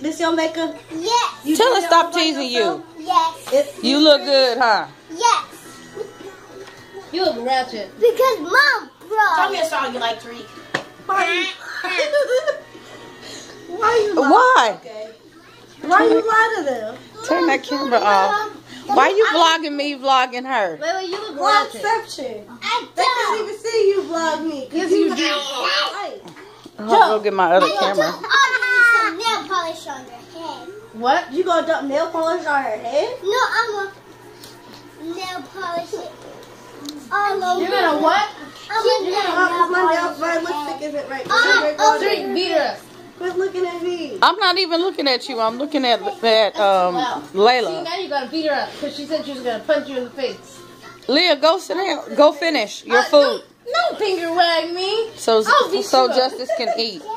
This your makeup? Yes. You Tell did her stop teasing you. Yes. It- You look good, huh? Yes. You look ratchet. Because mom brought. Tell me a song you like, Tariq. Why you, why you lie? Why? Okay. Why you lie to them? Turn that camera off. Why you vlogging me, vlogging her? Layla, you look ratchet. Vlogception. I They can't don't. even see you vlog me. Cause you do. I'll go get my other I camera. just ordered some nail polish on your head. What? You gonna dump nail polish on her head? No, I'm gonna nail polish it all over. You're gonna what? I'm gonna nail my nail, polish my your lipstick head. isn't right. Uh, Quit Tariq, beat her up. Quit looking at me. I'm not even looking at you. I'm looking at at um See, Layla. now you gotta beat her up because she said she was gonna punch you in the face. Leah, go sit down. Go finish your Uh, food No finger wag me. so so you. Justice can eat.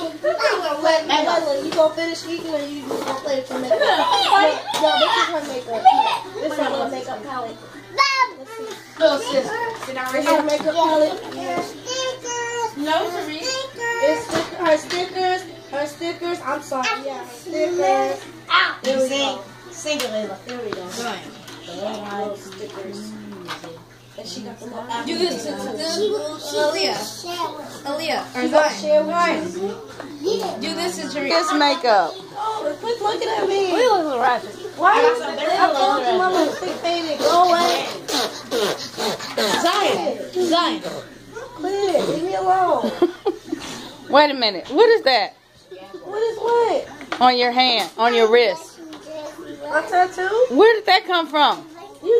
Hey, Layla, you gonna finish eating or you just gonna play with your makeup? Fight. No, this is her makeup. This is her makeup palette. Little sister. Sit down right This is her here. makeup palette. No, Tariq. It's stick- her stickers. Her stickers. I'm sorry. Yeah, her stickers. There we go. Sing it, Layla. There we go. Go ahead. Little stickers. And she got the little apple. Do this. Do this. Aaliyah. Aaliyah. Or Zion. share. Do this to Tariq. This makeup. Oh, quit looking at me. We look ratchet. Why I you? got some I told you my lipstick faded. Go away. Zion. Zion. Quit. Leave me alone. Wait a minute. What is that What is what? on your hand, on your wrist? A tattoo? Where did that come from?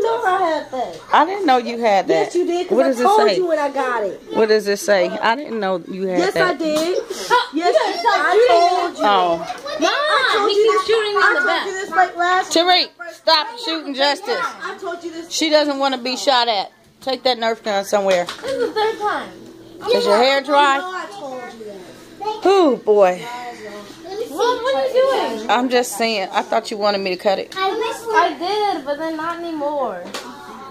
You know I had that. I didn't know you had that. Yes, you did. 'cause What I does it told say? you when I got it. What does it say? I didn't know you had Yes, that. I did. Yes, you gotta stop I shooting told you. Oh, I Nah, told he you keeps this. shooting me I in the told back. you this like last. Tariq, stop shooting Justice. I told you this. She doesn't want to be shot at. Take that Nerf gun somewhere. This is the third time. Is your hair I know dry? I told you that. Oh boy. What, what are you doing? I'm just saying. I thought you wanted me to cut it. I did, but then not anymore.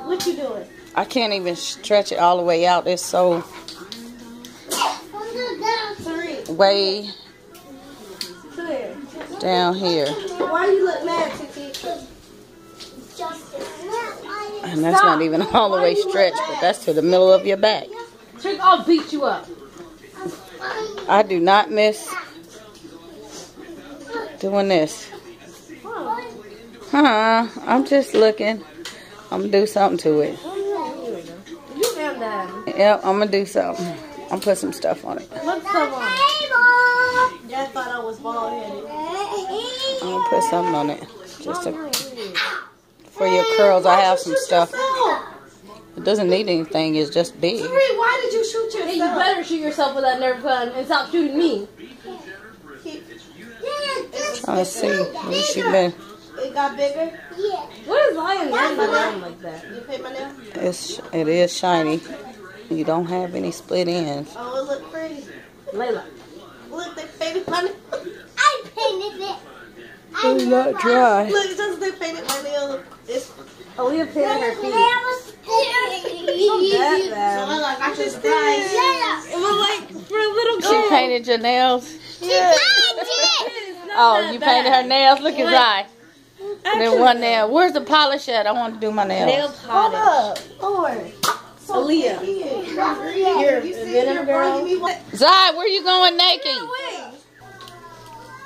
What you doing? I can't even stretch it all the way out. It's so way down here. Why you look mad, Titi? And that's not even all the way stretched, but that's to the middle of your back. Trick, I'll beat you up. I do not miss doing this. Huh? I'm just looking. I'm gonna do something to it. You am that. Yep, I'm gonna do something. I'm gonna put some stuff on it. What's the one? Dad thought I was bald headed. I'm gonna put something on it. Just to, for your curls, I have some stuff. It doesn't need anything. It's just big. Three, why did you shoot Hey, you better shoot yourself with that Nerf gun and stop shooting me. Trying to see where she been. It got bigger. Yeah. What is Lion doing down like that? You paint my nail? It's it is shiny. You don't have any split ends. Oh, it look pretty. Layla. Look, they painted my nail. I painted it. It's not dry. Look, just they painted my nail. It's oh, Aaliyah painted her feet. that bad. So I like, I just surprised. It was like for a little girl. She painted your nails. Yeah. Oh, you painted her nails. Look at eye. And then one nail. Where's the polish at? I want to do my nails. Nail Hold up. Lord. Aaliyah. Here, you see, you're bringing? Zai, where are you going naked?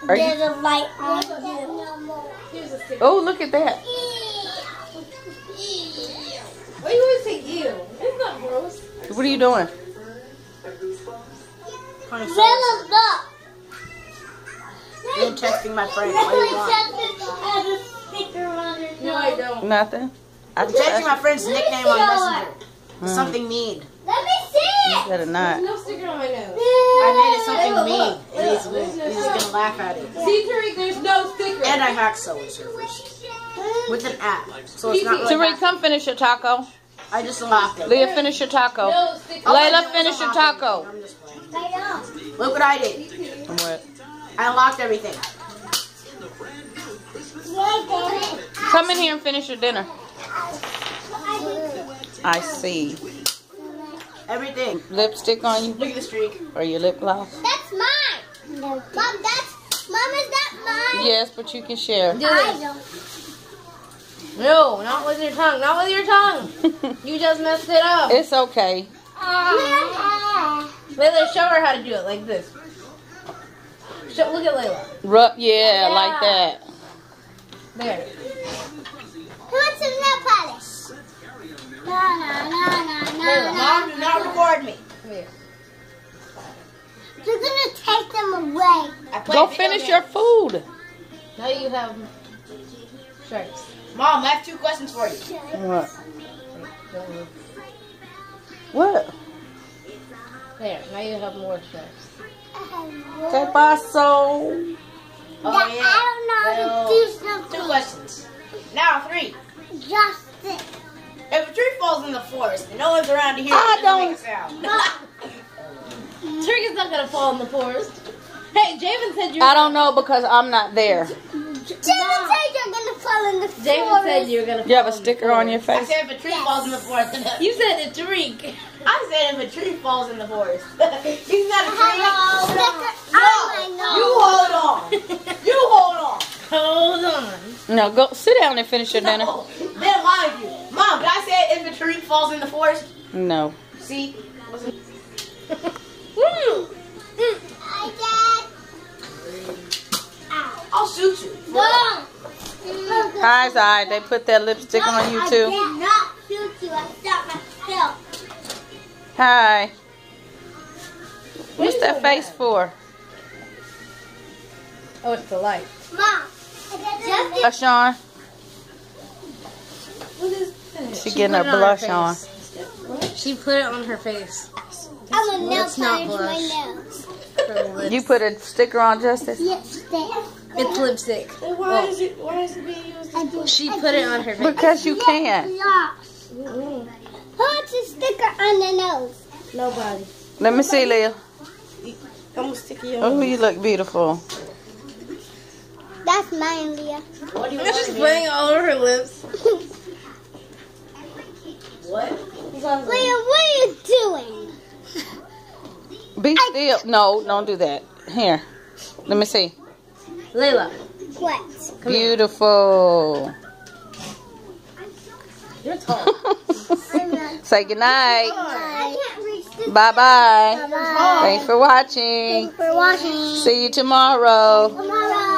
Are you? There's a light on you. Oh, look at that. Why you always say ew? It's not gross. What are you doing? Venom up. You're texting my friend. What do you want? No, I don't. Nothing. I I'm texting my friend's nickname on Messenger. Hmm. Something mean. Let me see You better not. No sticker on my nose. I made it something mean. And he's, he's just gonna laugh at it. See, Tariq, there's no sticker. And I hacked Subway servers with an app, so it's not Tariq, come finish your taco. I just unlocked it. Leah, finish your taco. no. Layla, finish your taco. I'm just playing. I. Look what I did. What? I locked everything. Come in here and finish your dinner. I see. Everything. Lipstick on you Look at the streak. or your lip gloss? That's mine. Mom, that's Mom. Is that Yes, but you can share. Do I don't. No, not with your tongue. Not with your tongue. You just messed it up. it's okay. Uh, Layla, show her how to do it like this. Show, look at Layla. Rub, yeah, Yeah. like that. There. Who wants some nail polish? No, no, no, no, no, Layla. no. Mom, do not record me. Come here. You're gonna take them away. Go video finish your food. Now you have stripes. Mom, I have two questions for you. What? What? There. Now you have more stripes. Que paso? Oh, yeah. I don't know how to do Two something. questions. Now, three. Just this. If a tree falls in the forest and no one's around to hear I it, it doesn't make don't- a sound. Trigger's not gonna fall in the forest. Hey, Javen said you. I don't know because I'm not there. Jaden said you're gonna fall in the Javen forest. said you were gonna. You have a fall in the sticker on your I face? said if a tree Yes. falls in the forest, You said it, Tariq. I said if a tree falls in the forest. He's not a tree. Hello. Sticker on my You hold on. You hold on. Hold on. No, go sit down and finish your dinner. Then mind you, Mom, did I say if a tree falls in the forest? No. See? Woo! Hi, I'll shoot you. No. Hi, Zai. They put that lipstick on you I too. did not shoot you. I shot myself. Hi. What's that face for? Oh, it's the light. Mom. Just Blush on. She She getting put her it on blush on. She put it on her face. I'm a nail It's not polish my blush. nose. Her lips. You put a sticker on Justice? Yes, Dad. It's lipstick. Why is it? Why is it being used? I do. She put it on her face. Because you can. Yes. Who wants a sticker on the nose? Nobody. Let me see, Leah. I'm gonna stick you Oh, you look beautiful. That's mine, Leah. What do you It's just want? playing all over her lips. What? Leah, what are you doing? Be still. No, don't do that. Here. Let me see. Layla. What? Beautiful. You're tall. Say goodnight. I can't reach this. Bye bye. Bye. Thanks for watching. Thanks for watching. See you tomorrow. Bye.